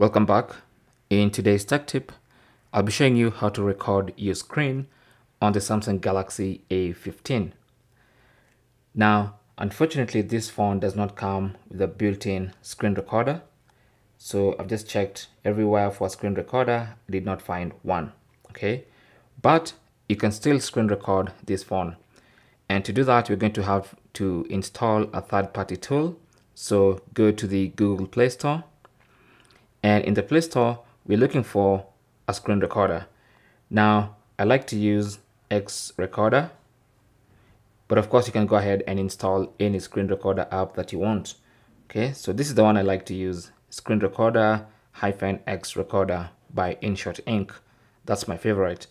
Welcome back. In today's tech tip, I'll be showing you how to record your screen on the Samsung Galaxy A15. Now, unfortunately, this phone does not come with a built-in screen recorder. So I've just checked everywhere for a screen recorder, I did not find one, okay? But you can still screen record this phone. And to do that, we're going to have to install a third-party tool. So go to the Google Play Store. And in the Play Store, we're looking for a screen recorder. Now, I like to use X Recorder, but of course you can go ahead and install any screen recorder app that you want. Okay, so this is the one I like to use, Screen Recorder hyphen X Recorder by InShot Inc. That's my favorite.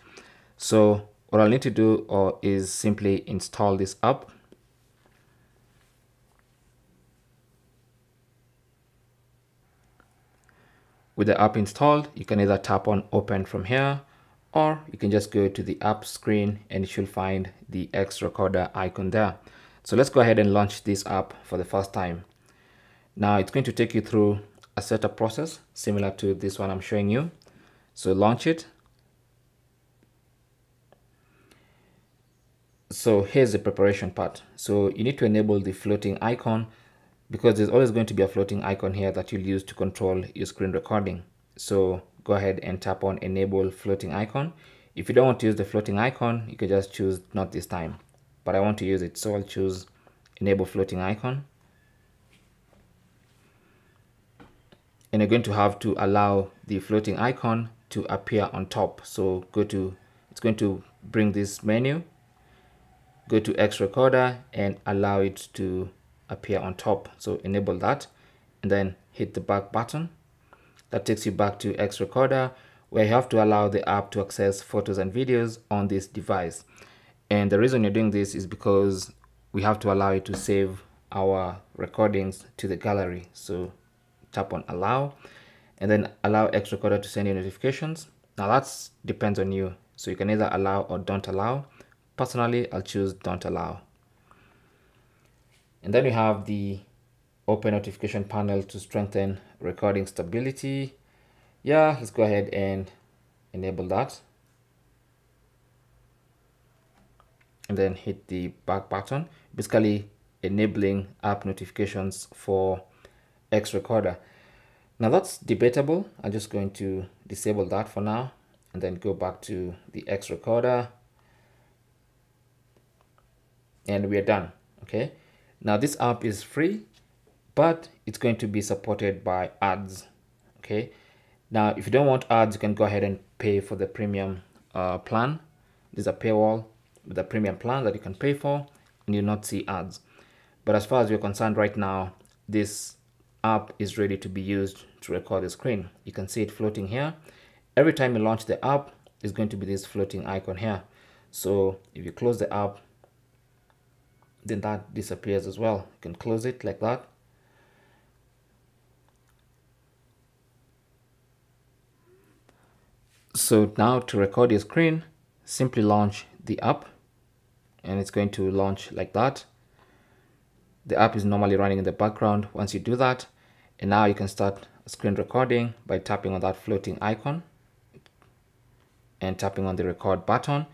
So what I'll need to do is simply install this app. With the app installed, you can either tap on open from here or you can just go to the app screen and you should find the X recorder icon there. So let's go ahead and launch this app for the first time. Now it's going to take you through a setup process similar to this one I'm showing you. So launch it. So here's the preparation part. So you need to enable the floating icon because there's always going to be a floating icon here that you'll use to control your screen recording. So go ahead and tap on enable floating icon. If you don't want to use the floating icon, you can just choose not this time, but I want to use it. So I'll choose enable floating icon. And you're going to have to allow the floating icon to appear on top. So go to, it's going to bring this menu, go to X recorder and allow it to appear on top. So enable that and then hit the back button that takes you back to X Recorder where you have to allow the app to access photos and videos on this device. And the reason you're doing this is because we have to allow it to save our recordings to the gallery. So tap on allow and then allow X Recorder to send you notifications. Now that depends on you. So you can either allow or don't allow. Personally, I'll choose don't allow. And then we have the open notification panel to strengthen recording stability. Yeah, let's go ahead and enable that. And then hit the back button, basically enabling app notifications for X Recorder. Now that's debatable. I'm just going to disable that for now and then go back to the X Recorder. And we are done, okay? Now this app is free but it's going to be supported by ads okay? Now if you don't want ads you can go ahead and pay for the premium uh, plan. There's a paywall with a premium plan that you can pay for and you'll not see ads. But as far as you're concerned right now this app is ready to be used to record the screen. You can see it floating here. Every time you launch the app is going to be this floating icon here. So if you close the app then that disappears as well you can close it like that So now to record your screen, simply launch the app and it's going to launch like that. The app is normally running in the background once you do that. And now you can start screen recording by tapping on that floating icon and tapping on the record button.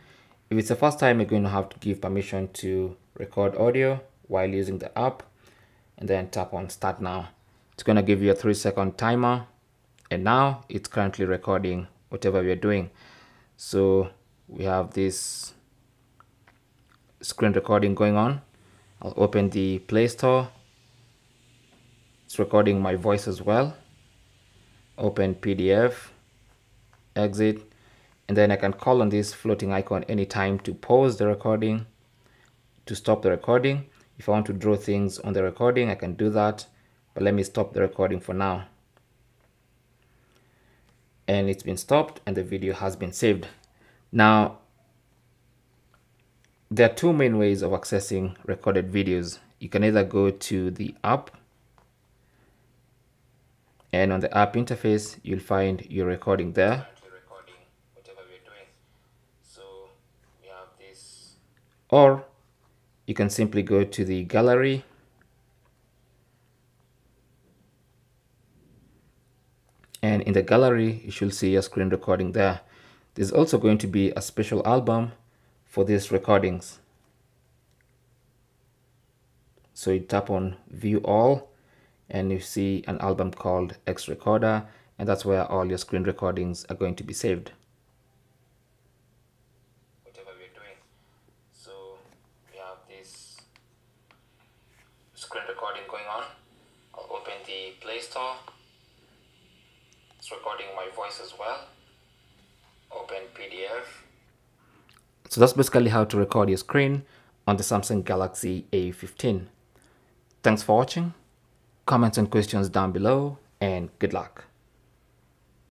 If it's the first time, you're going to have to give permission to record audio while using the app and then tap on start now. It's going to give you a three second timer and now it's currently recording whatever we are doing. So we have this screen recording going on. I'll open the Play Store. It's recording my voice as well. Open PDF exit and then I can call on this floating icon anytime to pause the recording to stop the recording if I want to draw things on the recording I can do that but let me stop the recording for now and it's been stopped and the video has been saved. Now, there are two main ways of accessing recorded videos. You can either go to the app and on the app interface, you'll find your recording there. Or you can simply go to the gallery. And in the gallery you should see a screen recording there. There's also going to be a special album for these recordings. So you tap on view all and you see an album called X Recorder and that's where all your screen recordings are going to be saved whatever we're doing so we have this screen recording going on. I'll open the Play Store. It's recording my voice as well. Open PDF so that's basically how to record your screen on the Samsung Galaxy A15 thanks for watching. Comments and questions down below and good luck